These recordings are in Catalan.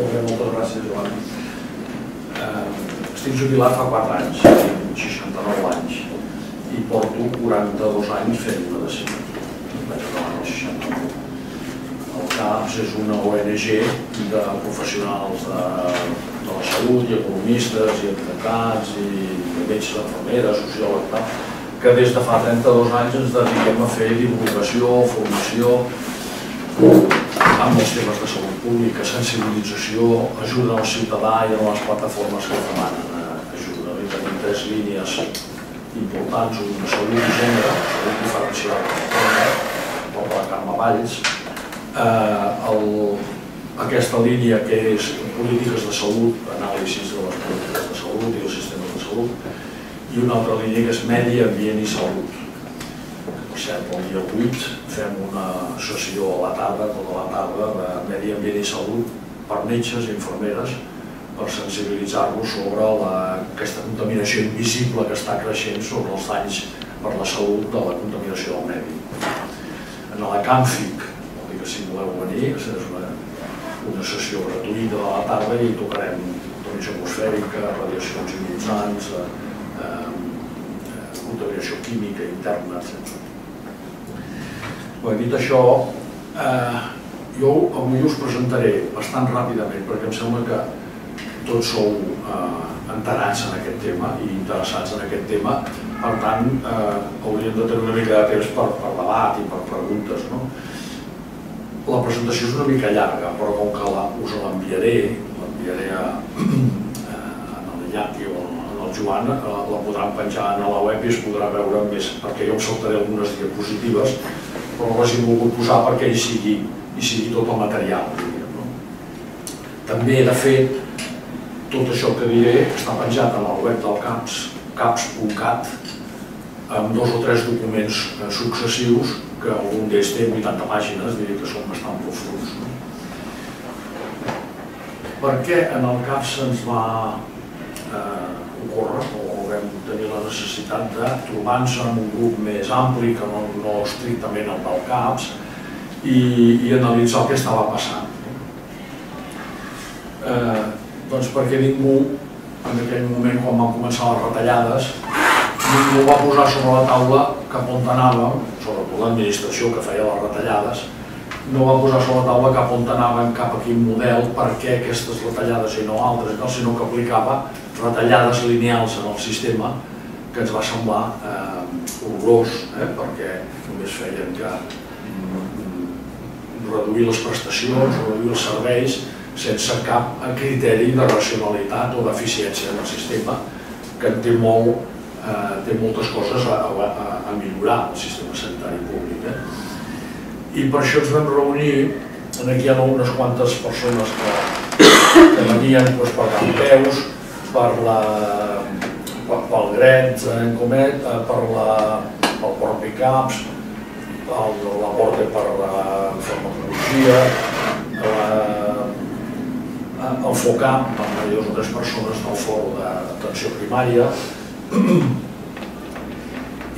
Molt bé, moltes gràcies, Joan. Eh, estic jubilat fa 4 anys, tinc 69 anys, i porto 42 anys fent medicina. Vaig acabar als 69. El CAPS és una ONG de professionals de, de la salut i economistes i advocats i metges, infermeres, sociòlegs, tal, que des de fa 32 anys ens dediquem a fer divulgació, formació, amb els temes de salut pública, sensibilització, ajuda al ciutadà i a les plataformes que demanen eh, ajuda. I tenim tres línies importants, una salut i gènere, salut diferencial, com la Carme Valls, eh, el, aquesta línia que és polítiques de salut, anàlisis de les polítiques de salut i els sistemes de salut, i una altra línia que és medi, ambient i salut cert, el dia 8 fem una sessió a la tarda, tota la tarda, de medi ambient i salut per metges i infermeres per sensibilitzar-los sobre la, aquesta contaminació invisible que està creixent sobre els danys per la salut de la contaminació del medi. En la Camfic, vol dir que si voleu venir, és una, una sessió gratuïta a la tarda i tocarem contaminació atmosfèrica, radiacions ionitzants, eh, eh, contaminació química interna, etc. Bé, dit això, eh, jo avui us presentaré bastant ràpidament perquè em sembla que tots sou eh, enterats en aquest tema i interessats en aquest tema, per tant eh, hauríem de tenir una mica de temps per, per debat i per preguntes. No? La presentació és una mica llarga, però com que la, us l'enviaré, l'enviaré a, a el Iñaki o el Joan, eh, la podran penjar a la web i es podrà veure més, perquè jo em saltaré algunes diapositives però no l'hagi volgut posar perquè hi sigui, hi sigui tot el material. No? També, de fet, tot això que diré està penjat a la web del CAPS, caps.cat, amb dos o tres documents eh, successius, que algun d'ells té 80 pàgines, diré que són bastant profuns. No? Per què en el CAPS se'ns va eh, ocórrer, o tenir la necessitat de trobar-nos en un grup més ampli que no, no estrictament el del CAPS i, i analitzar el que estava passant. Eh, doncs perquè ningú, en aquell moment quan van començar les retallades, ningú va posar sobre la taula cap on anàvem, sobretot l'administració que feia les retallades, no va posar sobre la taula cap on anàvem, cap a quin model, per què aquestes retallades i no altres, sinó que aplicava retallades lineals en el sistema que ens va semblar eh, horrorós, eh, perquè només feien que mm, reduir les prestacions, reduir els serveis, sense cap criteri de racionalitat o d'eficiència en el sistema, que té, molt, eh, té moltes coses a, a, a millorar el sistema sanitari públic. Eh? I per això ens vam reunir, aquí hi ha unes quantes persones que, que venien doncs, per Campeus, per la, pel Gret, en Comet, eh, per la, pel Port Picaps, el, la Porta per la farmacologia, la, el FOCAM, amb dues o tres persones del fòrum d'atenció primària,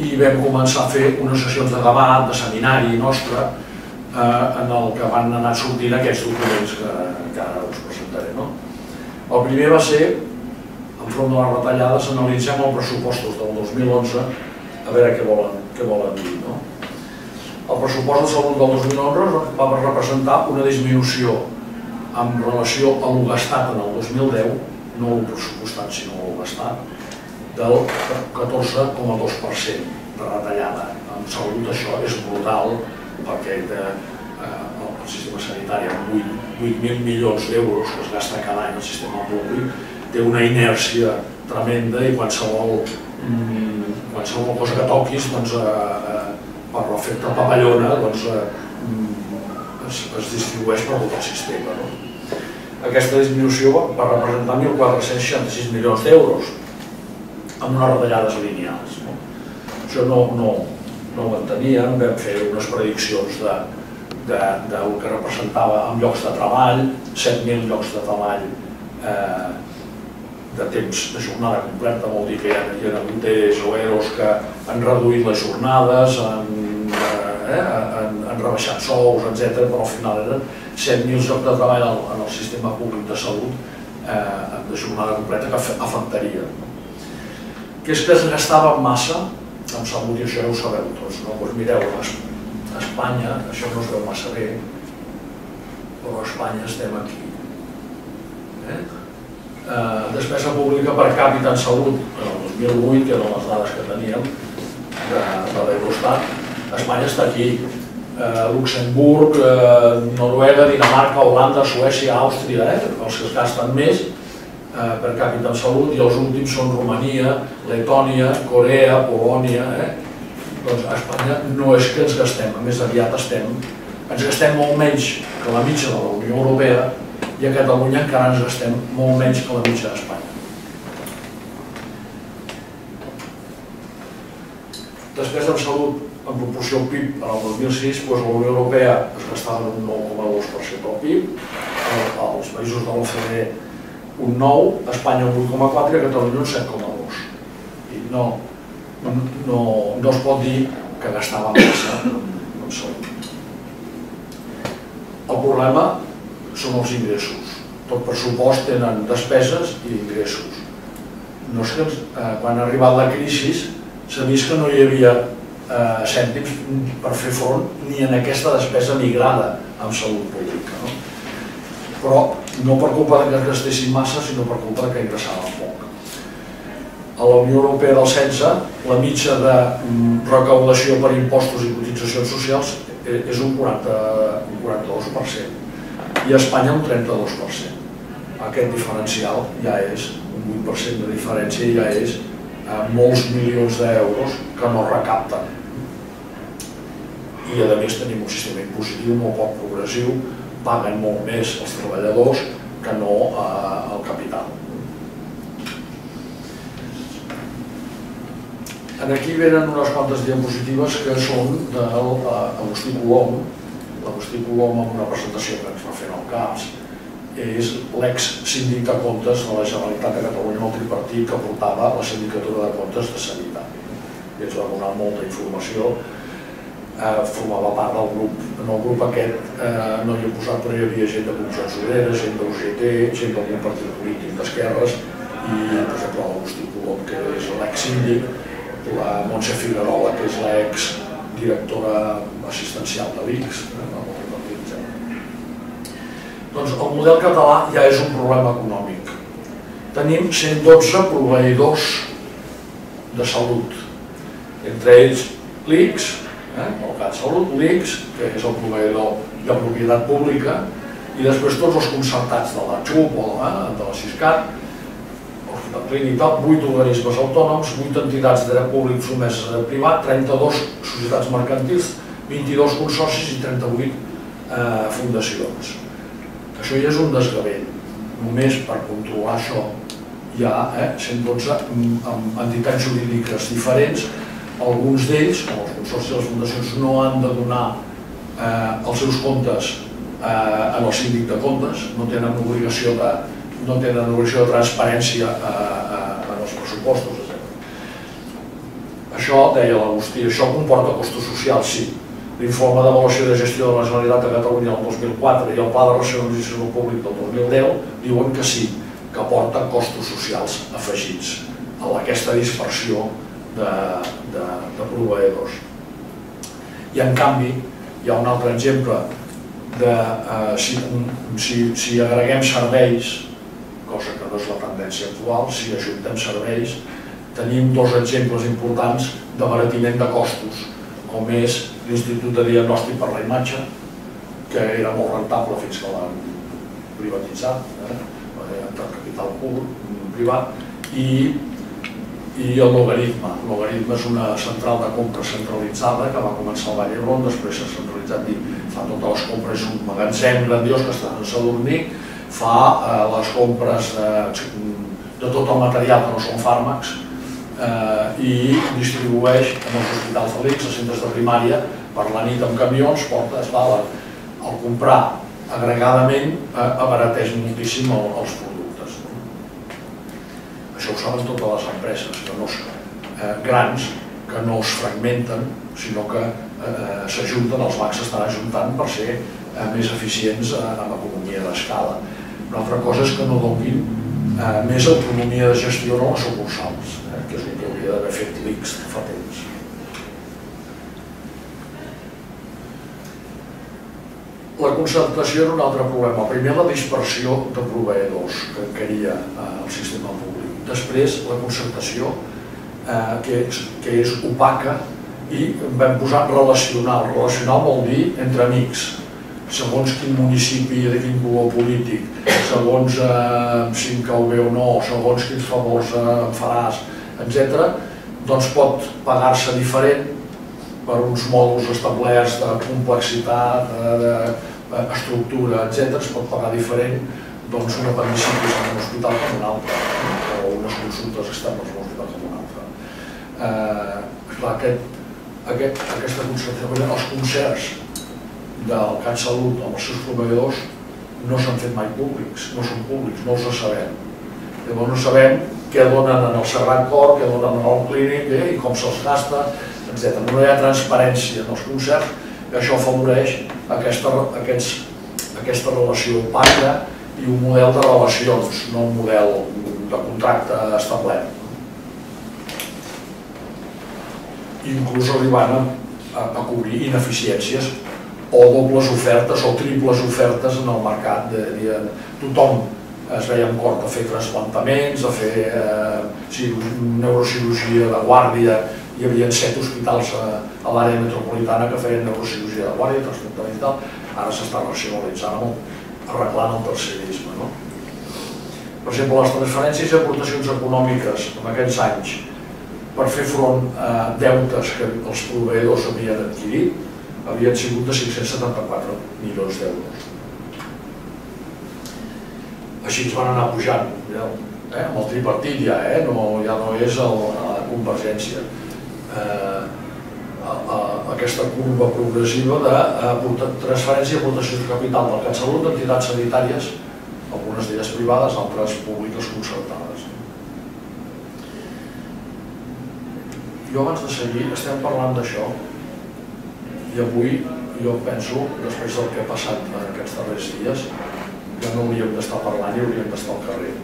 i vam començar a fer unes sessions de debat, de seminari nostre, eh, en el que van anar sortint aquests documents que, que ara us presentaré. No? El primer va ser enfront de les retallades, analitzem els pressupostos del 2011 a veure què volen, què volen dir. No? El pressupost de salut del 2011 va representar una disminució en relació a lo gastat en el 2010, no el pressupostat sinó el gastat, del 14,2% de retallada. En salut això és brutal perquè de, eh, el sistema sanitari amb 8.000 milions d'euros que es gasta cada any el sistema públic té una inèrcia tremenda i qualsevol, mm, qualsevol cosa que toquis doncs, eh, eh, per l'efecte papallona doncs, eh, es, es distribueix per tot el sistema. No? Aquesta disminució va representar 1.466 milions d'euros amb unes retallades lineals. No? Això no, no, no ho enteníem, vam fer unes prediccions de, del que representava en llocs de treball, 7.000 llocs de treball eh, de temps de jornada completa, vol dir que hi ha, hi ha hagut o EROs que han reduït les jornades, han, eh, han, han rebaixat sous, etc, però al final eren 100.000 llocs de treball en el sistema públic de salut eh, de jornada completa que afectaria. Que és que es gastava massa en salut i això ja ho sabeu tots, no? Pues mireu, a Espanya això no es veu massa bé, però a Espanya estem aquí. Eh? Eh, despesa pública per càpita en salut, en el 2008, que eren les dades que teníem de, de l'Eurostat, Espanya està aquí, eh, Luxemburg, eh, Noruega, Dinamarca, Holanda, Suècia, Àustria, eh, els que es gasten més eh, per càpita en salut, i els últims són Romania, Letònia, Corea, Polònia. Eh? Doncs a Espanya no és que ens gastem, més aviat estem, ens gastem molt menys que la mitja de la Unió Europea i a Catalunya encara ens gastem molt menys que la mitja d'Espanya. Després en salut en proporció al PIB en el 2006, doncs, la Unió Europea es gastava un 9,2% del PIB, els països de l'OCDE un 9, Espanya un 8,4 i Catalunya un 7,2. I no, no, no es pot dir que gastava massa en salut. El problema són els ingressos. Tot pressupost tenen despeses i ingressos. No és que eh, quan ha arribat la crisi s'ha vist que no hi havia eh, cèntims per fer front ni en aquesta despesa migrada amb salut pública. No? Però no per culpa que es gastessin massa, sinó per culpa que ingressaven poc. A la Unió Europea del 16, la mitja de mm, recaudació per impostos i cotitzacions socials eh, és un, 40, un 42%, i a Espanya un 32%. Aquest diferencial ja és, un 8% de diferència ja és eh, molts milions d'euros que no recapten i a més tenim un sistema impositiu molt poc progressiu, paguen molt més els treballadors que no eh, el capital. Aquí venen unes quantes diapositives que són de l'Agustí Colom, l'Agustí Colom amb una presentació que ens va fer el CAPS, és l'ex síndic de comptes de la Generalitat de Catalunya el tripartit que portava la sindicatura de comptes de Sanitat. I ens va donar molta informació eh, formava part del grup, en el grup aquest eh, no hi he posat però hi havia gent de Comissions Obreres, gent de UGT, gent d'algun partit polític d'esquerres i per exemple l'Agustí Colom que és l'ex-síndic, la Montse Figuerola que és l'ex directora assistencial de l'ICS, eh, doncs el model català ja és un problema econòmic. Tenim 112 proveïdors de salut, entre ells l'ICS, eh? el CatSalut, l'ICS, que és el proveïdor de propietat pública, i després tots els concertats de la XUP o eh? de la CISCAT, Hospital Clínic, 8 organismes autònoms, 8 entitats de dret públic someses a privat, 32 societats mercantils, 22 consorcis i 38 eh, fundacions. Això ja és un desgavell. Només per controlar això hi ha eh, 112 amb entitats jurídiques diferents alguns d'ells, com els consorcis i les fundacions, no han de donar eh, els seus comptes eh, en el síndic de comptes, no tenen obligació de, no tenen obligació de transparència eh, eh, en els pressupostos, etc. Això, deia l'Agustí, això comporta costos socials, sí. L'informe d'avaluació de gestió de la Generalitat de Catalunya del 2004 i el Pla de Racionalització Públic del 2010 diuen que sí, que porta costos socials afegits a aquesta dispersió de, de, de proveïdors. I en canvi, hi ha un altre exemple de eh, si, si, si agreguem serveis, cosa que no és la tendència actual, si ajuntem serveis, tenim dos exemples importants d'abaratiment de costos, com és l'Institut de Diagnòstic per la Imatge, que era molt rentable fins que l'han privatitzat, eh? entrat capital pur, privat, i i el logaritme. El logaritme és una central de compra centralitzada que va començar al Vall d'Hebron, després s'ha centralitzat i fa totes les compres, un magatzem grandiós que està en Sadurní, fa eh, les compres eh, de tot el material que no són fàrmacs eh, i distribueix en els hospitals de l'ICS, a centres de primària, per la nit amb camions, porta, es va, al comprar agregadament eh, abarateix moltíssim el, els productes això ho saben totes les empreses, que no eh, grans, que no es fragmenten, sinó que eh, s'ajunten, els bancs s'estan ajuntant per ser eh, més eficients eh, amb economia d'escala. Una altra cosa és que no donin eh, més autonomia de gestió a les sucursals, eh, que és el que hauria d'haver fet l'ICS fa temps. La concentració era un altre problema. Primer, la dispersió de proveïdors que queria eh, el sistema públic. Després, la concentració, eh, que, és, que és opaca, i vam posar relacional. Relacional vol dir entre amics, segons quin municipi de quin color polític, segons eh, si em cau bé o no, segons quins favors eh, em faràs, etc., doncs pot pagar-se diferent per uns mòduls establerts de complexitat, de, estructura, etc., es pot pagar diferent doncs, un apendicitis en un hospital com un altre, o unes consultes externes en un hospital com un altre. Eh, clar, aquest, aquest, aquesta concepció, els concerts del CatSalut amb els seus proveïdors no s'han fet mai públics, no són públics, no els sabem. Llavors no sabem què donen en el Serrat Cor, què donen en el clínic eh, i com se'ls gasta, etc. No hi ha transparència en els concerts i això afavoreix aquesta, aquests, aquesta relació opaca i un model de relacions, no un model de contracte establert. Inclús arribant a, a, a cobrir ineficiències o dobles ofertes o triples ofertes en el mercat. De, de, tothom es veia en cort a fer transplantaments, a fer eh, neurocirurgia de guàrdia, hi havia set hospitals a, l'àrea metropolitana que feien neurocirurgia de guàrdia, trasplantament i tal, ara s'està racionalitzant, arreglant el tercerisme. No? Per exemple, les transferències i aportacions econòmiques en aquests anys per fer front a deutes que els proveïdors havien adquirit havien sigut de 574 milions d'euros. Així ens van anar pujant, ja, eh? amb el tripartit ja, eh? no, ja no és el, la convergència eh, a, a, aquesta curva progressiva de a, transferència i aportació de capital del CatSalut d'entitats sanitàries, algunes d'elles privades, altres públiques concertades. Jo abans de seguir estem parlant d'això i avui jo penso, després del que ha passat aquests darrers dies, ja no hauríem d'estar parlant i hauríem d'estar al carrer.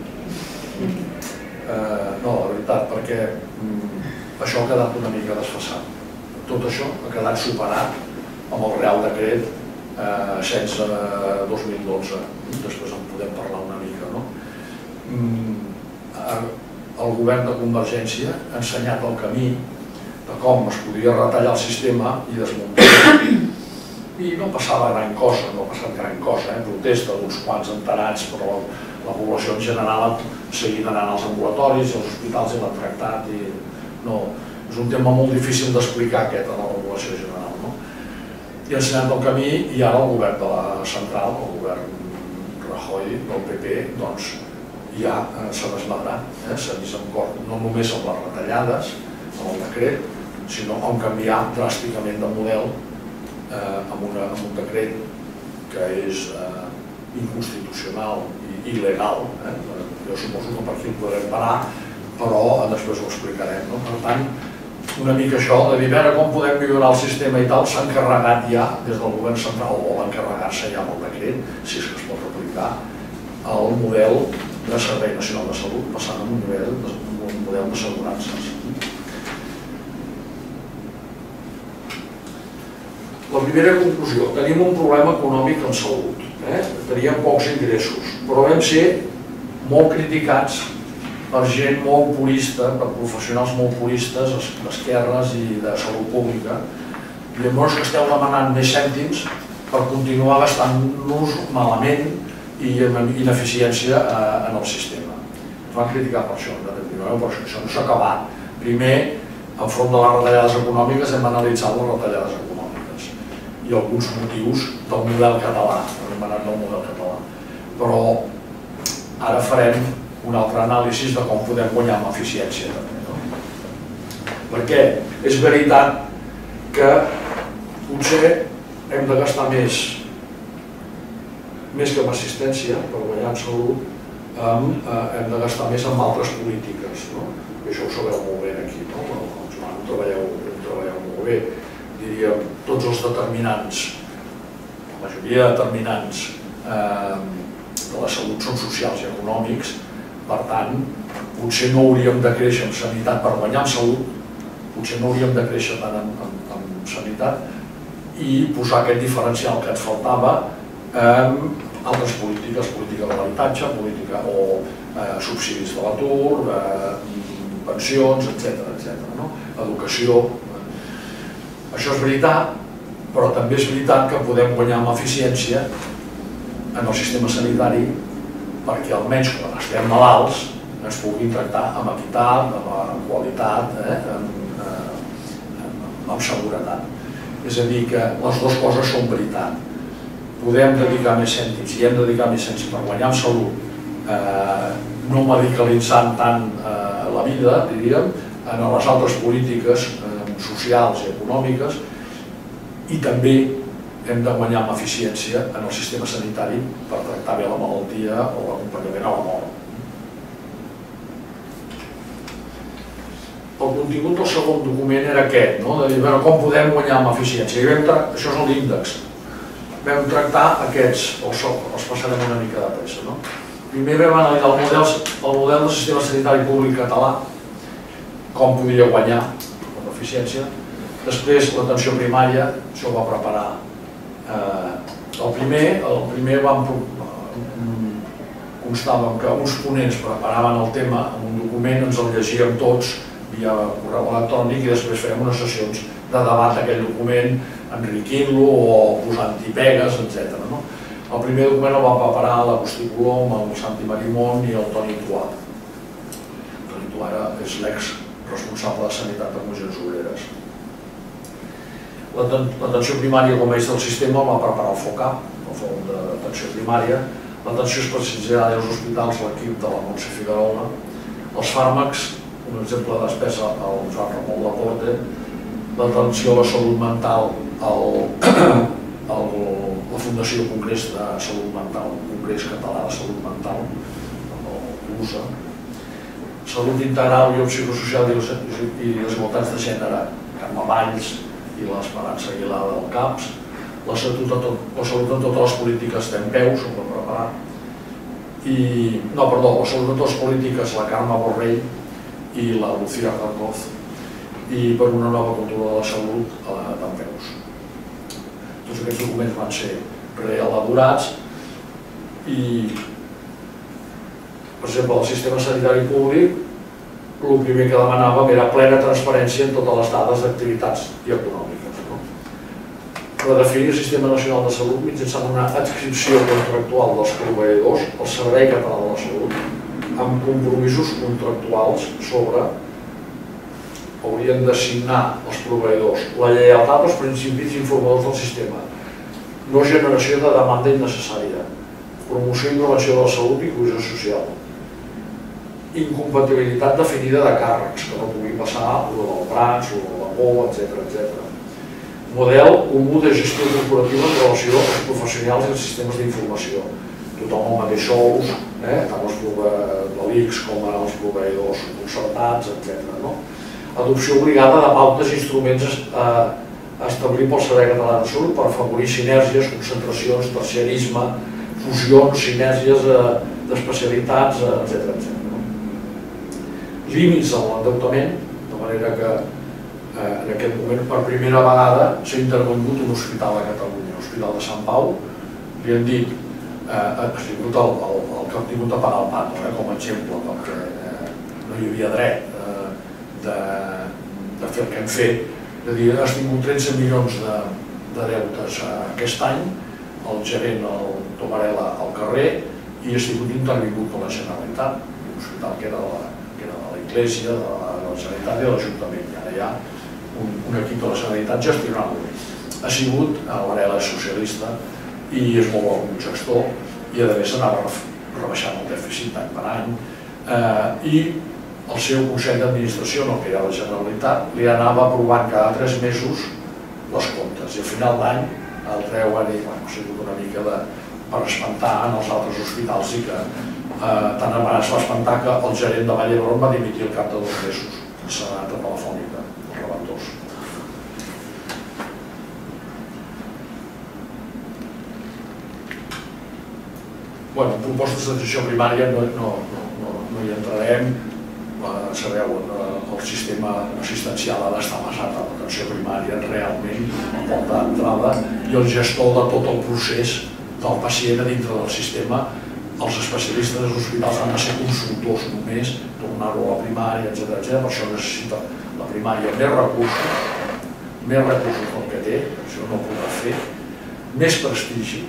Eh, no, la veritat, perquè mm, això ha quedat una mica desfassat. Tot això ha quedat superat amb el Real Decret eh, 16-2012. Després en podem parlar una mica. No? Mm, el govern de Convergència ha ensenyat el camí de com es podia retallar el sistema i desmuntar i no passava gran cosa, no ha passat gran cosa, eh? protesta d'uns quants enterats, però la, la població en general ha seguit anant als ambulatoris, als hospitals i l'ha tractat i no, és un tema molt difícil d'explicar aquest a la població general. No? I ensenyant el camí i ara el govern de la central, el govern Rajoy del PP, doncs ja s'ha desmadrat, eh? s'ha vist en cor, no només amb les retallades, amb el decret, sinó en canviar dràsticament de model eh, amb, amb un decret que és eh, inconstitucional i il·legal. Eh? Jo suposo que per el podrem parar, però després ho explicarem. No? Per tant, una mica això, de dir, veure com podem millorar el sistema i tal, s'ha encarregat ja des del govern central, o vol encarregar-se ja amb el decret, si és que es pot aplicar, el model de Servei Nacional de Salut, passant a un, un model d'assegurances. La primera conclusió, tenim un problema econòmic en salut, eh? teníem pocs ingressos, però vam ser molt criticats per gent molt purista, per professionals molt puristes, d'esquerres i de salut pública, i llavors que esteu demanant més cèntims per continuar gastant-nos malament i amb ineficiència eh, en el sistema. Ens van criticar per això, però això no s'ha acabat. Primer, enfront de les retallades econòmiques, hem analitzat les retallades econòmiques i alguns motius del model català, anomenat del model català. Però ara farem un altre anàlisi de com podem guanyar amb eficiència? Perquè és veritat que potser hem de gastar més més que amb assistència per guanyar en salut amb, eh, hem de gastar més amb altres polítiques no? i això ho sabeu molt bé aquí no? Joan ho treballeu, treballeu molt bé diríem tots els determinants la majoria de determinants eh, de la salut són socials i econòmics, per tant, potser no hauríem de créixer en sanitat per guanyar en salut, potser no hauríem de créixer tant en, en, en sanitat i posar aquest diferencial que ens faltava en altres polítiques, política de l'habitatge, política o eh, subsidis de l'atur, eh, pensions, etc etc. No? Educació. Això és veritat, però també és veritat que podem guanyar amb eficiència en el sistema sanitari perquè almenys quan estem malalts ens puguin tractar amb equitat, amb qualitat, eh, amb, eh, amb, amb seguretat. És a dir, que les dues coses són veritat. Podem dedicar més cèntims i hem de dedicar més cèntims per guanyar en salut, eh, no medicalitzant tant eh, la vida, diríem, en les altres polítiques eh, socials i econòmiques i també hem de guanyar amb eficiència en el sistema sanitari per tractar bé la malaltia o l'acompanyament a la mort. El contingut del segon document era aquest, no? de dir, bueno, com podem guanyar amb eficiència. I vam això és l'índex. Vam tractar aquests, els, els passarem una mica de pressa. No? Primer vam analitzar el model, el model del sistema sanitari públic català, com podria guanyar amb eficiència. Després l'atenció primària, això ho va preparar Eh, el primer, el primer vam, constàvem que uns ponents preparaven el tema en un document, ens el llegíem tots via correu electrònic i després fèiem unes sessions de debat d'aquell document, enriquint-lo o posant-hi pegues, etc. No? El primer document el va preparar l'Agustí Colom, el Santi Marimón i el Toni Tuà. Toni Tuà és l'ex responsable de Sanitat de Comissions Obreres. L'atenció primària com a eix del sistema va preparar el FOCAP, el Fòrum d'Atenció Primària, l'atenció especialitzada als hospitals, l'equip de la Montse Figuerola, els fàrmacs, un exemple de despesa al Joan Ramon Laporte, l'atenció a la salut mental, el, la Fundació Congrés de Salut Mental, Congrés Català de Salut Mental, l'USA, Salut Integral, i Psicosocial i Desigualtats de Gènere, Carme Valls, i l'Esperança Aguilar del CAPS, la salut, de tot, totes les polítiques d'en peus, ho vam preparar, i, no, perdó, la salut de totes les polítiques, la Carme Borrell i la Lucía Randoz, i per una nova cultura de la salut d'en peus. Tots aquests documents van ser reelaborats i, per exemple, el sistema sanitari públic el primer que demanàvem era plena transparència en totes les dades d'activitats i econòmiques. No? Redefinir el Sistema Nacional de Salut mitjançant una adscripció contractual dels proveïdors al Servei Català de la Salut amb compromisos contractuals sobre haurien d'assignar els proveïdors la lleialtat als principis informadors del sistema, no generació de demanda innecessària, promoció i innovació de la salut i cohesió social, incompatibilitat definida de càrrecs, que no pugui passar el del Prats o la POU, etc etc. Model comú de gestió corporativa en relació als professionals i els sistemes d'informació. Tothom el mateix sous, eh? tant els de l'ICS com els proveïdors concertats, etc. No? Adopció obligada de pautes i instruments a, a establir pel Servei Català de Salut per afavorir sinergies, concentracions, terciarisme, fusions, sinergies eh, d'especialitats, etc etc límits a l'endeutament, de manera que eh, en aquest moment per primera vegada s'ha intervingut un hospital a Catalunya, l'Hospital de Sant Pau, li han dit, eh, ha sigut el, el, el que ha tingut a pagar el pato, eh, com a exemple, perquè eh, no hi havia dret eh, de, de fer el que hem fet, de dir, has tingut 13 milions de, de deutes eh, aquest any, el gerent, el Tomarela, al carrer, i ha sigut intervingut per la Generalitat, l'hospital que era la, l'Església, de la, la Generalitat i de l'Ajuntament. Ara hi ha un, un equip de la Generalitat gestionant-lo. Ha sigut, l'Arela és socialista i és molt bon gestor i a més anava rebaixant el dèficit any per any eh, i el seu Consell d'Administració, no que era la Generalitat, li anava aprovant cada tres mesos les comptes i al final d'any el treuen i bueno, ha sigut una mica de, per espantar en els altres hospitals i que eh, tant a va espantar que el gerent de Vall d'Hebron va dimitir al cap de dos mesos, a la telefònica, el reventós. bueno, propostes d'atenció primària no, no, no, no hi entrarem, eh, sabeu, eh, el sistema assistencial ha d'estar basat en l'atenció primària realment, a porta d'entrada, i el gestor de tot el procés del pacient a dintre del sistema, els especialistes dels hospitals han de ser consultors només, tornar-ho a la primària, etc per això necessita la primària més recursos, més recursos del que té, això no ho podrà fer, més prestigi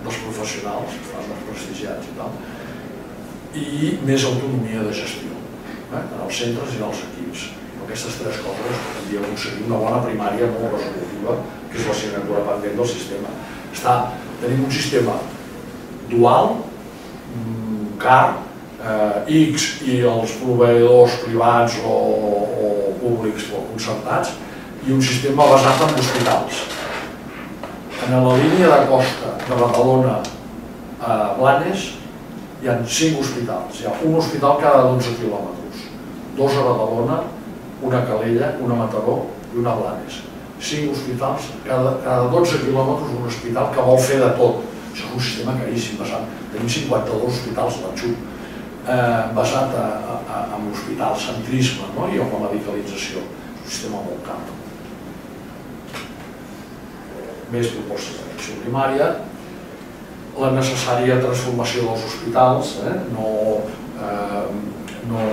dels professionals, estan més prestigiats i tal, i més autonomia de gestió eh, en els centres i en els equips. Aquestes tres coses podria aconseguir una bona primària molt resolutiva, que és la signatura pendent del sistema. Està, tenim un sistema dual, car, eh, X i els proveïdors privats o, o públics o concertats, i un sistema basat en hospitals. En la línia de costa de Badalona a Blanes hi ha cinc hospitals. Hi ha un hospital cada 12 quilòmetres, dos a Badalona, una Calella, una Mataró i una Blanes. Cinc hospitals, cada, cada 12 quilòmetres un hospital que vol fer de tot. Això és un sistema caríssim, basat. Tenim 52 hospitals a la XUP, eh, basat a, a, en l'hospital, centrisme no? i en la medicalització. És un sistema molt car. Més propostes d'atenció primària, la necessària transformació dels hospitals, eh? no, eh, no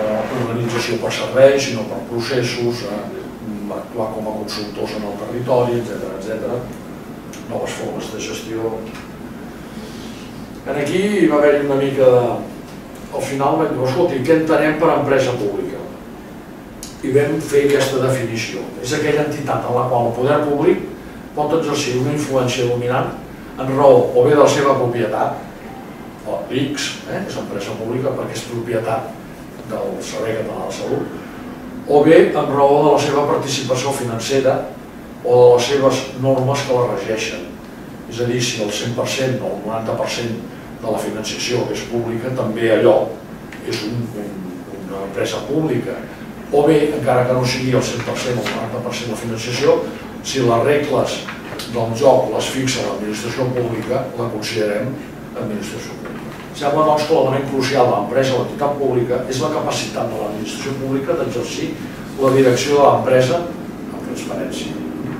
organització per serveis, sinó per processos, eh? actuar com a consultors en el territori, etc etc. noves formes de gestió. Aquí hi va haver una mica de... Al final vam dir, escolti, què entenem per empresa pública? I vam fer aquesta definició. És aquella entitat en la qual el poder públic pot exercir una influència dominant en raó o bé de la seva propietat, o X, eh, és empresa pública perquè és propietat del Servei Català de Salut, o bé en raó de la seva participació financera o de les seves normes que la regeixen. És a dir, si el 100% o el 90% de la financiació és pública, també allò és un, un, una empresa pública. O bé, encara que no sigui el 100% o el 90% de la financiació, si les regles del joc les fixa l'administració pública, la considerem administració pública. Sembla doncs que l'element crucial de l'empresa o l'entitat pública és la capacitat de l'administració pública d'exercir la direcció de l'empresa amb transparència,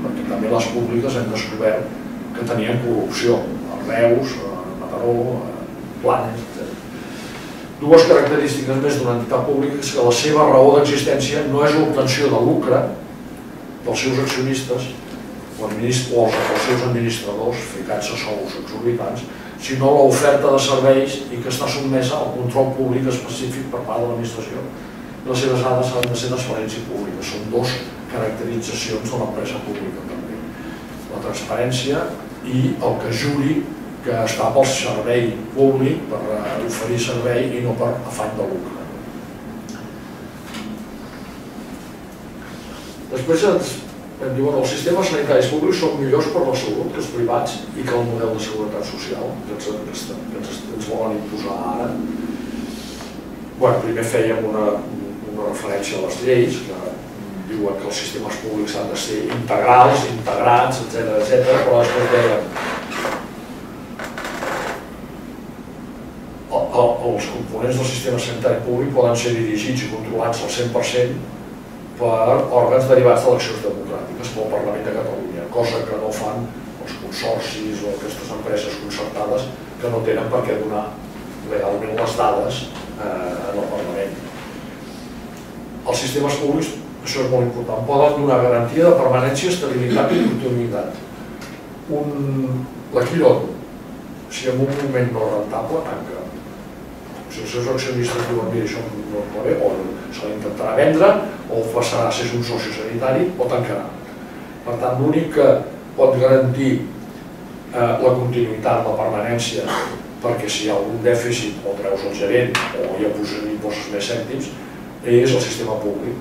perquè també les públiques hem descobert que tenien corrupció, a Reus, a Mataró, a Planes, etc. Dues característiques més d'una entitat pública és que la seva raó d'existència no és l'obtenció de lucre dels seus accionistes o, els seus administradors ficats a sous exorbitants, sinó l'oferta de serveis i que està sotmesa al control públic específic per part de l'administració. Les seves dades han de ser transparència pública. Són dos caracteritzacions de l'empresa pública també. La transparència i el que juri que està pel servei públic, per oferir servei i no per afany de lucre. Després ens diuen els sistemes sanitaris públics són millors per la salut que els privats i que el model de seguretat social que ens, que ens volen imposar ara. Bueno, primer fèiem una, una referència a les lleis que diuen que els sistemes públics han de ser integrals, integrats, etc etc. però després dèiem els components del sistema sanitari públic poden ser dirigits i controlats al 100% per òrgans derivats d'eleccions democràtiques pel Parlament de Catalunya, cosa que no fan els consorcis o aquestes empreses concertades que no tenen per què donar legalment les dades eh, en el Parlament. Els sistemes públics, això és molt important, poden donar garantia de permanència, estabilitat i continuïtat. Un, la Quirón, si en un moment no rentable, tanca. Si els seus accionistes diuen, això no va bé, o se l'intentarà vendre, o passarà a ser un soci sanitari o tancarà. Per tant, l'únic que pot garantir eh, la continuïtat, la permanència, perquè si hi ha algun dèficit o treus el gerent o hi ha impostos més cèntims, és el sistema públic,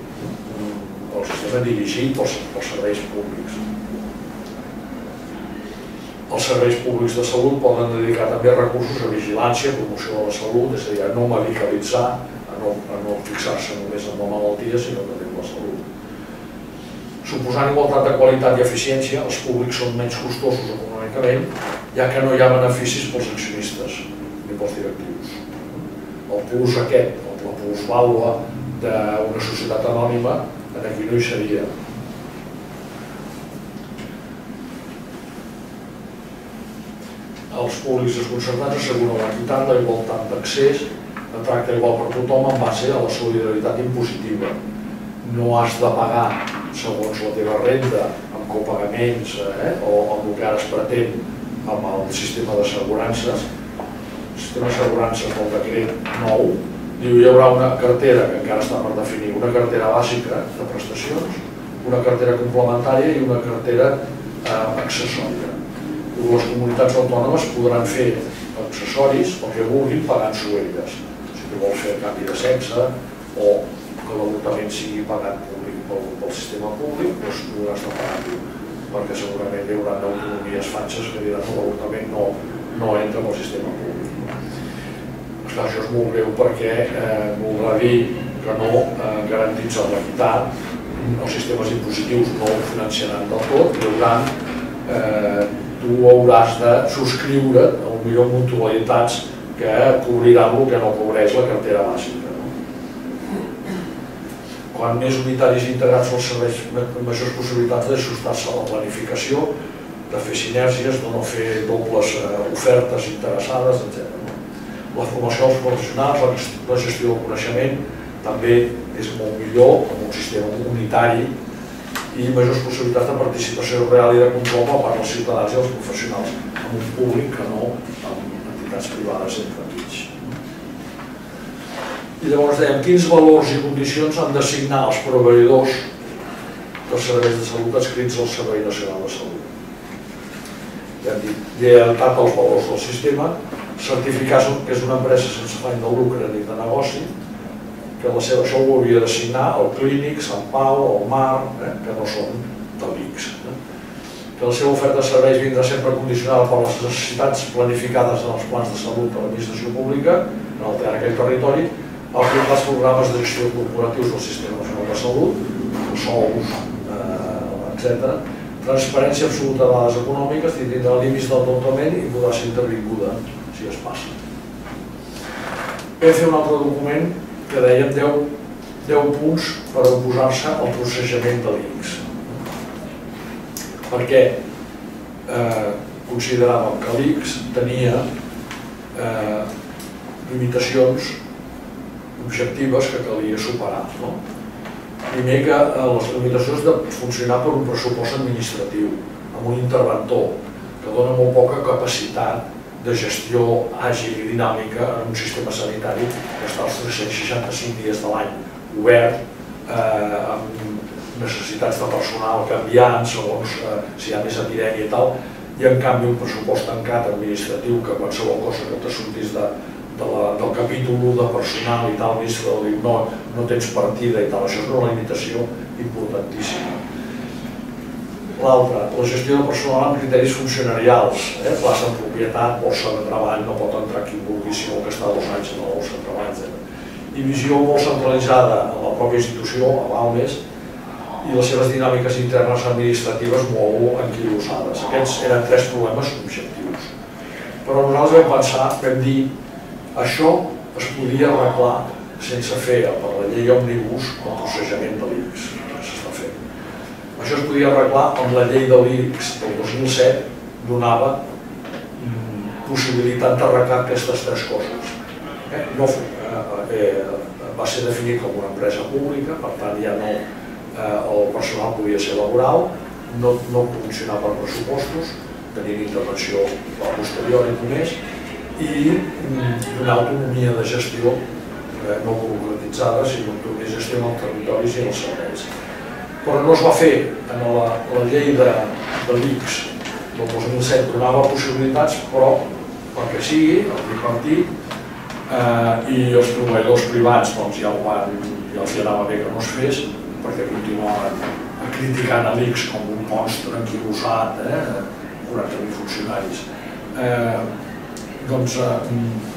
el sistema dirigit pels serveis públics. Els serveis públics de salut poden dedicar també recursos a vigilància, promoció de la salut, és a dir, a no medicalitzar a no, no fixar-se només en la malaltia, sinó també en la salut. Suposant igualtat de qualitat i eficiència, els públics són menys costosos econòmicament, ja que no hi ha beneficis pels accionistes. ni pels directius. El plus aquest, la plusvàlua d'una societat anònima, en aquí no hi seria. Els públics i els concertats asseguren l'equitat, la igualtat d'accés, el tracte igual per tothom en base a la solidaritat impositiva. No has de pagar segons la teva renda, amb copagaments eh, o amb el que ara es pretén amb el sistema d'assegurances. El sistema d'assegurances del decret nou diu hi haurà una cartera que encara està per definir, una cartera bàsica de prestacions, una cartera complementària i una cartera eh, accessòria. Les comunitats autònomes podran fer accessoris el que vulguin pagant-s'ho elles. Si tu vols fer canvi de sexe o que l'avortament sigui pagat públic pel, pel sistema públic, doncs has de pagar-ho, perquè segurament hi haurà autonomies fatxes que diran que l'avortament no, no entra en el sistema públic. Esclar, això és molt greu perquè eh, voldrà dir que no eh, garantitza l'equitat, els sistemes impositius no ho financiaran del tot, hi haurà eh, tu hauràs de subscriure el millor mutualitats que cobriran el que no cobreix la cartera bàsica. No? Quan més unitaris integrats als serveis, majors possibilitats d'ajustar-se a la planificació, de fer sinergies, de no fer dobles eh, ofertes interessades, etc. La formació dels professionals, la gestió del coneixement, també és molt millor amb un sistema unitari i majors possibilitats de participació real i de control per part dels ciutadans i dels professionals, amb un públic que no amb entitats privades entre mig. I llavors dèiem quins valors i condicions han d'assignar els proveïdors dels serveis de salut escrits al Servei Nacional de Salut. Hem dit, lleialtat als valors del sistema, certificar que és una empresa sense afany de lucre ni de negoci, que la seva ho havia d'assignar el Clínic, Sant Pau, el Mar, eh, que no són de l'ICS. Eh? Que la seva oferta de serveis vindrà sempre condicionada per les necessitats planificades en els plans de salut de l'administració pública, en el, en aquell territori, aplicar els programes de gestió corporatius del Sistema Nacional de Salut, sous, eh, etc. Transparència absoluta de dades econòmiques, tindrà límits d'endeutament i podrà ser intervinguda si es passa. Vam fer un altre document que dèiem 10, 10 punts per oposar-se al processament de l'INCS. Perquè eh, consideràvem que l'ICS tenia eh, limitacions objectives que calia superar. No? Primer que eh, les limitacions de funcionar per un pressupost administratiu, amb un interventor, que dona molt poca capacitat de gestió àgil i dinàmica en un sistema sanitari que està als 365 dies de l'any obert, eh, amb necessitats de personal canviant segons eh, si hi ha més epidèmia i tal, i en canvi un pressupost tancat administratiu que qualsevol cosa que te sortís de, de la, del capítol 1 de personal i tal, diu no, no tens partida i tal, això és una limitació importantíssima L'altre, la gestió de personal amb criteris funcionarials, eh? plaça en propietat, borsa de treball, no pot entrar qui vulgui, sinó que està dos anys en la borsa de treball, etc. I visió molt centralitzada en la pròpia institució, a l'ALMES, i les seves dinàmiques internes administratives molt enquilosades. Aquests eren tres problemes objectius. Però nosaltres vam pensar, vam dir, això es podia arreglar sense fer per la llei òmnibus el processament de l'ICS això es podia arreglar amb la llei de l'IRIX del 2007, donava mm, possibilitat d'arreglar aquestes tres coses. Eh? No, eh, eh, va ser definit com una empresa pública, per tant ja no eh, el personal podia ser laboral, no, no funcionar per pressupostos, tenint intervenció a i només, i mm, donar autonomia de gestió eh, no burocratitzada, sinó de gestió en els territoris i els serveis però no es va fer en la, la llei de, de l'ICS del 2007 donava possibilitats, però perquè sigui, el tripartit eh, i els proveïdors privats doncs, ja, ho van, ja els anava bé que no es fes, perquè continuaven criticant l'ICS com un monstre enquilosat, eh, 40.000 funcionaris. Eh, doncs eh,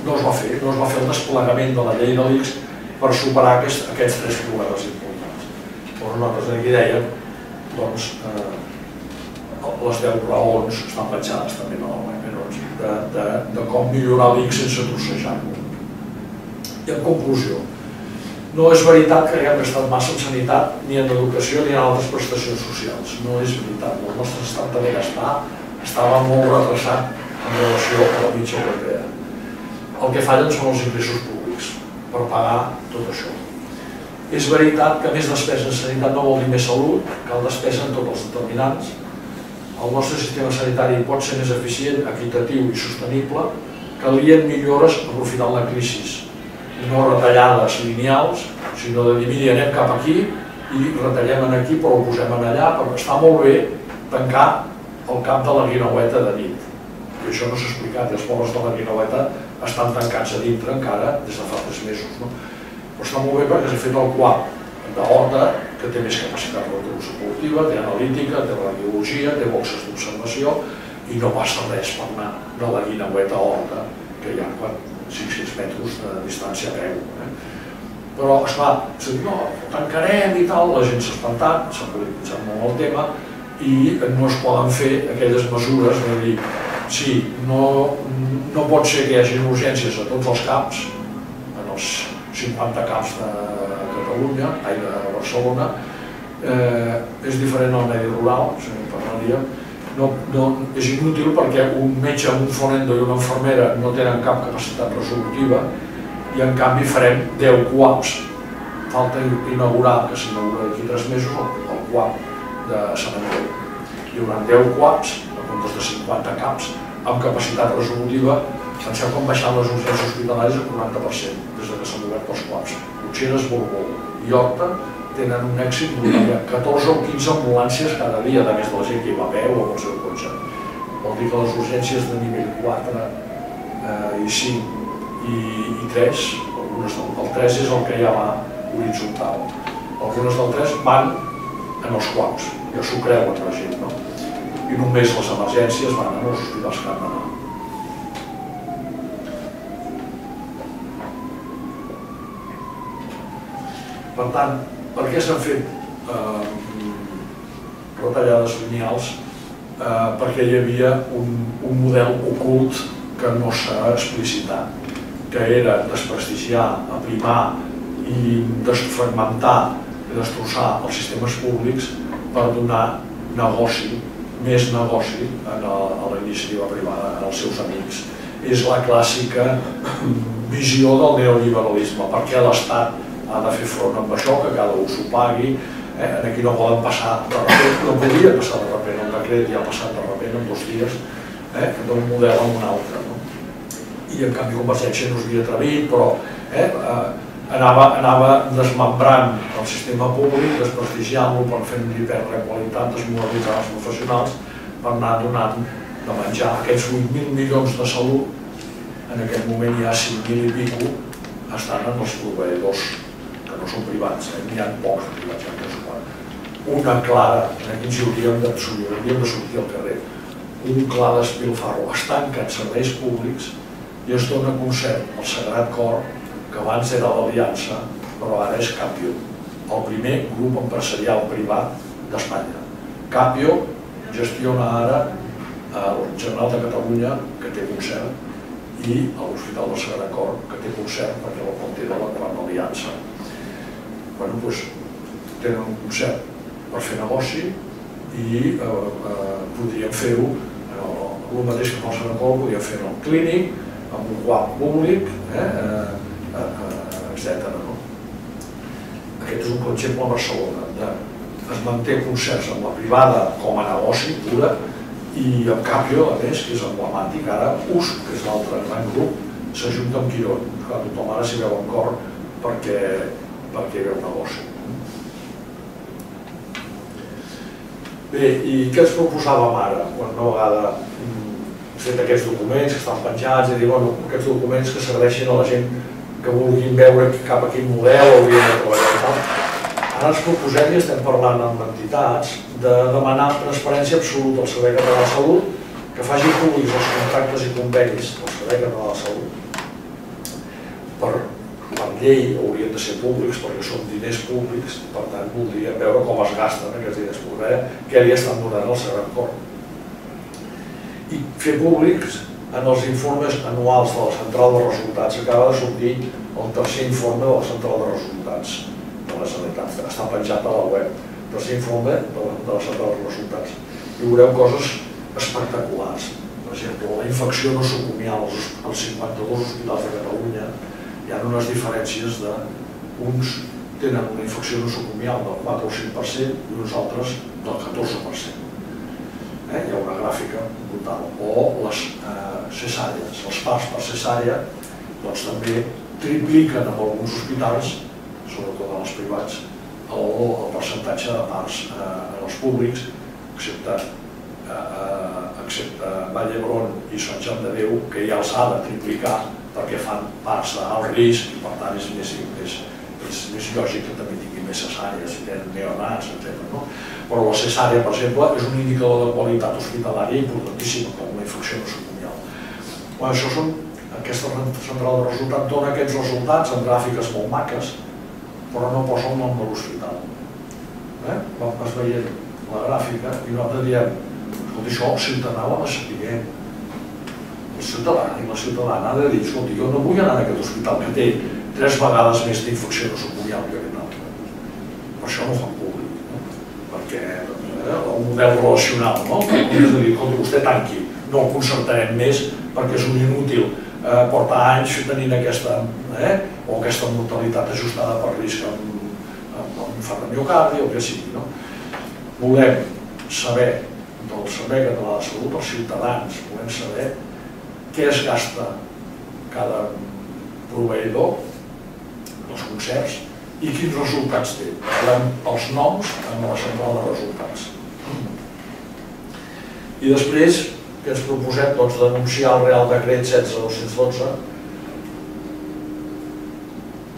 no es va fer, no es va fer el desplegament de la llei de l'ICS per superar aquest, aquests tres problemes importants però nosaltres aquí dèiem doncs, eh, les 10 raons estan penjades també no, de, de, de com millorar l'IC sense trossejar-lo. I en conclusió, no és veritat que haguem estat massa en sanitat, ni en educació, ni en altres prestacions socials. No és veritat. El nostre estat de benestar estava molt retrasat en relació a la mitja europea. El que fallen són els ingressos públics per pagar tot això. És veritat que més despesa en sanitat no vol dir més salut, cal despesa en tots els determinants. El nostre sistema sanitari pot ser més eficient, equitatiu i sostenible, calien millores aprofitant la crisi, no retallades lineals, sinó de dir, mira, anem cap aquí i retallem en aquí però ho posem en allà, perquè està molt bé tancar el cap de la guinaueta de nit. I això no s'ha explicat, i els pobles de la guinaueta estan tancats a dintre encara des de fa tres mesos. No? Però està molt bé perquè s'ha fet el quart d'Horta, que té més capacitat de retribució productiva, té analítica, té radiologia, té boxes d'observació i no passa res per anar de la Guinaueta a Horta, que hi ha 500 metres de distància a peu. Eh? Però, esclar, s'ha dit, no, tancarem i tal, la gent s'ha espantat, s'ha polititzat molt el tema i no es poden fer aquelles mesures de dir, sí, no, no pot ser que hi hagi urgències a tots els caps, en els 50 caps de Catalunya, ai, de Barcelona, eh, és diferent al medi rural, si no parlaria, no, no, és inútil perquè un metge, un fonendo i una infermera no tenen cap capacitat resolutiva i en canvi farem 10 QAPs. Falta inaugurar, que s'inaugura d'aquí 3 mesos, el, el QAP de Sant Andreu. Hi haurà 10 QAPs, a comptes de 50 CAPs, amb capacitat resolutiva Penseu com baixant les urgències hospitalàries al 40% des que s'han obert els CUAPs. Cotxeres, Borbó i Horta tenen un èxit brutal. 14 o 15 ambulàncies cada dia, a més de la gent que hi va a peu o amb el seu cotxe. Vol dir que les urgències de nivell 4 eh, i 5 i, i 3, algunes del, el 3 és el que ja va horitzontal. Algunes del 3 van en els CUAPs, ja s'ho creuen la gent, no? I només les emergències van en els hospitals que han d'anar. Per tant, per què s'han fet eh, retallades lineals? Eh, perquè hi havia un, un model ocult que no s'ha explicitat, que era desprestigiar, aprimar i desfragmentar i destrossar els sistemes públics per donar negoci, més negoci a la iniciativa privada, als seus amics. És la clàssica visió del neoliberalisme, perquè l'Estat ha de fer front amb això, que cada un s'ho pagui, eh? aquí no poden passar de repent, no podia passar de repent, el decret ja ha passat de repent en dos dies, eh? d'un model a un altre. No? I en canvi Convergència no s'havia atrevit, però eh? eh, anava, anava desmembrant el sistema públic, desprestigiant-lo per fer-li perdre qualitat, desmoralitzar els professionals, per anar donant de menjar aquests 8.000 milions de salut, en aquest moment hi ha 5.000 i pico, estan en els proveïdors no són privats, eh? n'hi ha pocs privats en no Una clara, eh? ens hi hauríem de, hauríem de sortir al carrer, un clar despilfarro, es tanquen serveis públics i es dona concert al Sagrat Cor, que abans era l'Aliança, però ara és Capio, el primer grup empresarial privat d'Espanya. Capio gestiona ara el General de Catalunya, que té concert, i l'Hospital del Sagrat Cor, que té concert perquè la conté de la Aliança bueno, doncs, tenen un concert per fer negoci i eh, eh, podríem fer-ho eh, el mateix que el Col, podríem fer-ho al clínic, amb un guap públic, eh, eh, eh, etc. No? Aquest és un exemple a Barcelona. De, es manté concerts amb la privada com a negoci pura i amb Capio, a més, que és emblemàtic, ara US, que és l'altre gran grup, s'ajunta amb Quirón. Clar, tothom ara s'hi veu en cor perquè perquè era un negoci. Bé, i què ens proposàvem ara, quan una vegada mm, fet aquests documents que estan penjats i dir, bueno, aquests documents que serveixin a la gent que vulguin veure cap a quin model haurien de treballar i tal. Ara ens proposem i estem parlant amb entitats de demanar transparència absoluta al Servei Català de Salut, que faci públics els contractes i convenis del Servei Català de Salut per llei haurien de ser públics perquè són diners públics, per tant voldríem veure com es gasten aquests diners públics, què li estan donant al Sagrat Cor i fer públics en els informes anuals de la central de resultats. Acaba de sortir el tercer informe de la central de resultats de la Generalitat. Està penjat a la web. El tercer informe de la, de la central de resultats. I veureu coses espectaculars. Per exemple, la infecció nosocomial als 52 hospitals de Catalunya hi ha unes diferències de uns tenen una infecció nosocomial del 4 o 5% i uns altres del 14% eh? hi ha una gràfica brutal, o les eh, cesàries, els parts per cesària doncs també tripliquen en alguns hospitals, sobretot en els privats, el, el percentatge de parts eh, en els públics, excepte, eh, eh, excepte Vall d'Hebron i Sant Joan de Déu, que ja els ha de triplicar perquè fan parts d'alt risc i per tant és més, és, és més lògic que també tinguin més cesàries, si tenen neonats, etc. No? Però la cesària, per exemple, és un indicador de qualitat hospitalària importantíssim com una infecció nosocomial. Bueno, això són, aquesta central de resultat dona aquests resultats en gràfiques molt maques, però no posa el nom de l'hospital. Eh? Vas veient la gràfica i nosaltres diem, escolta, això el ho ha de saber. Ciutadà i la ciutadana ha de dir, escolta, jo no vull anar a aquest hospital que té tres vegades més d'infecció nosocomial que aquest altre. Per això no fan perquè eh, el model relacional, no? És a dir, escolta, vostè tanqui, no el concertarem més perquè és un inútil, eh, anys tenint aquesta, eh, o aquesta mortalitat ajustada per risc amb, amb, amb infart de miocardi o que sigui. No? Volem saber del Servei Català de Salut, els ciutadans, volem saber què es gasta cada proveïdor, els concerts, i quins resultats té. Els noms en la central de resultats. I després, que ens proposem doncs, denunciar el Real Decret 16.212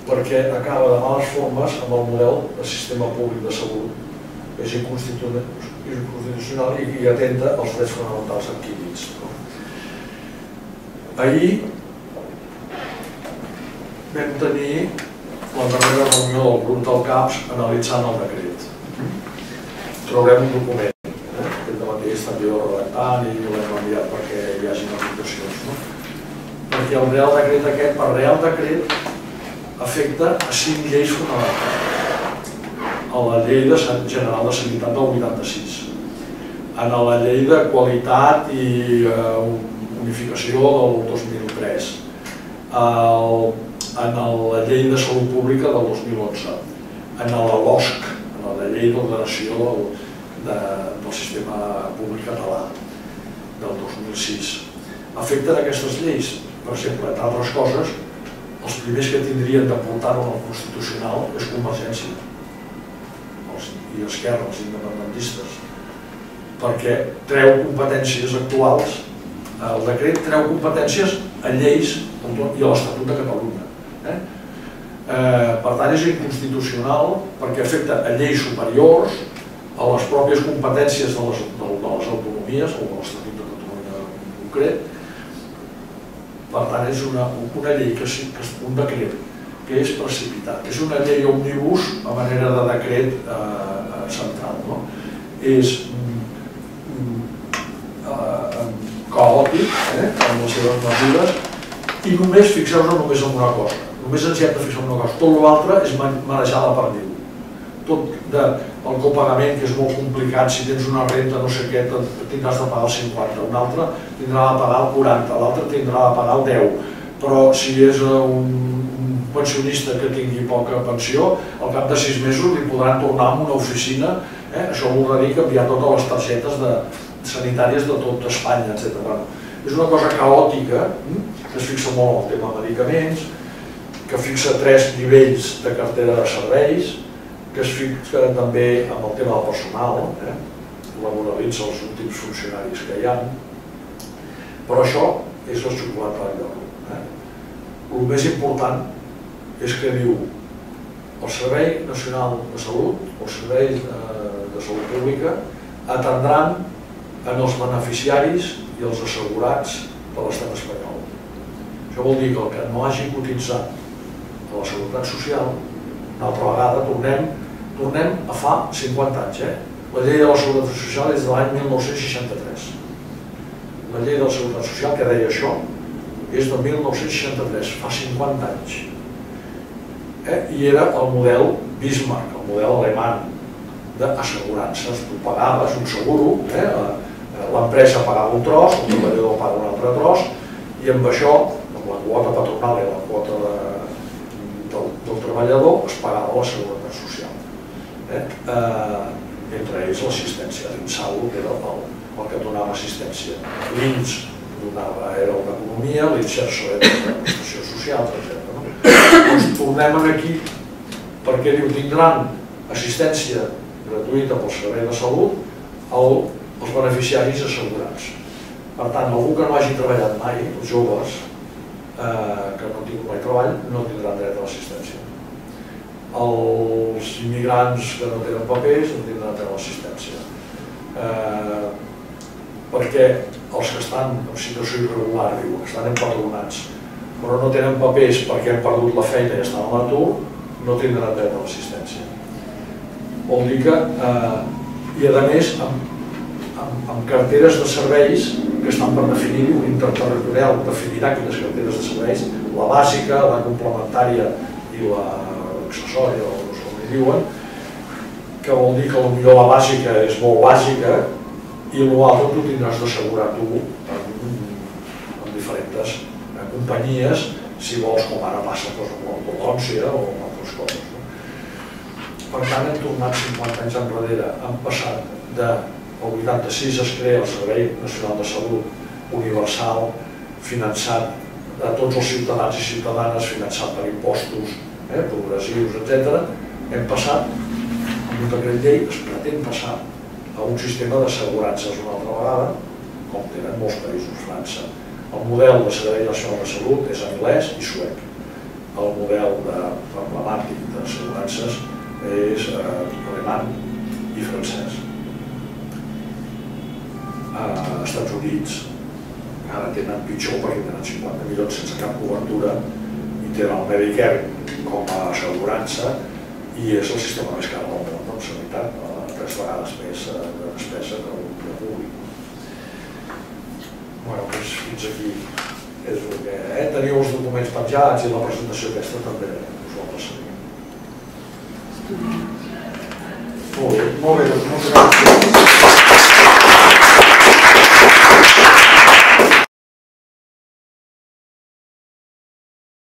perquè acaba de males formes amb el model de sistema públic de salut que és inconstitucional i, atenta als drets fonamentals adquirits. Ahir vam tenir la darrera reunió del grup del CAPS analitzant el decret. Trobarem un document, eh? aquest matí també jo redactant i l'hem enviat perquè hi hagi aplicacions. No? Perquè el Real Decret aquest, per Real Decret, afecta a cinc lleis fonamentals. A la llei de general de sanitat del 86, en la llei de qualitat i eh, unificació del 2003, el en la llei de salut pública del 2011, en la LOSC, en la llei d'ordenació del, de, del sistema públic català del 2006. Afecten aquestes lleis, per exemple, entre altres coses, els primers que tindrien de portar-ho al Constitucional és Convergència els, i Esquerra, els independentistes, perquè treu competències actuals, el decret treu competències a lleis i a l'Estatut de Catalunya. Eh? Eh, per tant, és inconstitucional perquè afecta a lleis superiors, a les pròpies competències de les, de, les autonomies, o de l'Estatut de Catalunya en concret. Per tant, és una, una llei, que, que és un decret, que és precipitat. És una llei omnibus a manera de decret eh, eh central. No? És mm, eh, caòtic eh, en les seves mesures i només, fixeu-vos només en una cosa, només ens hi hem de fixar una cosa, tot l'altre és manejar la perdiu. Tot de, el copagament, que és molt complicat, si tens una renta no sé què, tindràs de pagar el 50, un altre tindrà de pagar el 40, l'altre tindrà de pagar el 10, però si és un, un pensionista que tingui poca pensió, al cap de 6 mesos li podran tornar a una oficina, eh? això voldrà dir canviar totes les targetes de, sanitàries de tot Espanya, etc. Bueno, és una cosa caòtica, hm? que es fixa molt en el tema de medicaments, que fixa tres nivells de cartera de serveis, que es fixa també amb el tema del personal, eh? laboralitza els últims funcionaris que hi ha, però això és la xocolata del lloc. Eh? El més important és que diu el Servei Nacional de Salut, el Servei eh, de Salut Pública, atendran en els beneficiaris i els assegurats de l'estat espanyol. Això vol dir que el que no hagi cotitzat de la Seguretat Social, una altra vegada tornem, tornem a fa 50 anys. Eh? La llei de la Seguretat Social és de l'any 1963. la llei de la Seguretat Social que deia això és de 1963, fa 50 anys. Eh? I era el model Bismarck, el model alemany d'assegurances. Tu pagaves un seguro, eh? L'empresa pagava un tros, el treballador paga un altre tros, i amb això, amb la quota patronal i la quota de, del, del treballador, es pagava la seguretat social. Eh? Eh, entre ells l'assistència, l'INSAU, que era el, el que donava assistència. L'INS donava, era el d'economia, l'INSERSO era de prestació social, etc. No? Doncs tornem aquí perquè diu tindran assistència gratuïta pel servei de salut el, els beneficiaris assegurats. Per tant, algú que no hagi treballat mai, els joves, eh, que no tingut mai treball, no tindran dret a l'assistència. Els immigrants que no tenen papers no tindran dret a l'assistència. Eh, perquè els que estan en situació irregular, diu, que estan empadronats, però no tenen papers perquè han perdut la feina i estan a l'atur, no tindran dret a l'assistència. Vol dir que, eh, i a més, amb, amb, amb carteres de serveis que estan per definir, un interterritorial definirà quines carteres de serveis, la bàsica, la complementària i l'accessòria, o no sé com li diuen, que vol dir que potser la bàsica és molt bàsica i l'altre tu tindràs d'assegurar tu en, en diferents eh, companyies si vols, com ara passa doncs, amb l'ortodòncia o amb altres coses. No? Per tant, hem tornat 50 anys enrere, hem passat de el 86 es crea el Servei Nacional de Salut universal, finançat a tots els ciutadans i ciutadanes, finançat per impostos eh, progressius, etc. Hem passat, amb un decret llei, es pretén passar a un sistema d'assegurances una altra vegada, com tenen molts països, França. El model de Servei Nacional de Salut és anglès i suec. El model de, emblemàtic d'assegurances és eh, alemany i francès a Estats Units ara tenen pitjor perquè tenen 50 milions sense cap cobertura i tenen el Medicare com a assegurança i és el sistema més car del món en sanitat, tres vegades més eh, de despesa que un públic. Bueno, doncs fins aquí és el que... Eh? Teniu els documents penjats i la presentació aquesta també us ho passaria. Molt bé, molt bé, doncs moltes gràcies.